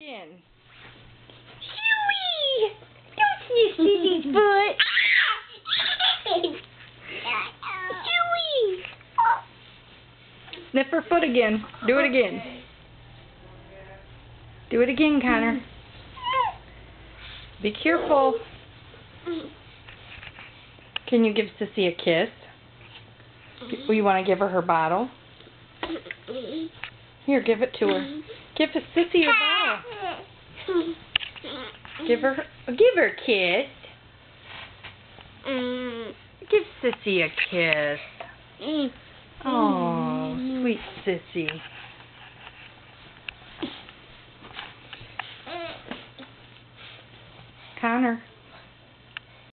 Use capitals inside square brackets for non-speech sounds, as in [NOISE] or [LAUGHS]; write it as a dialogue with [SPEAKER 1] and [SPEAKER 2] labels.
[SPEAKER 1] In. Huey! Don't sniff Susie's [LAUGHS] foot. Ah! Huey! Sniff her foot again. Do it again. Do it again, Connor. Be careful. Can you give Sissy a kiss? Do you want to give her her bottle? Here, give it to her. Give a Sissy her bottle. Give her, give her a kiss. Give Sissy a kiss. Oh, sweet Sissy. Connor.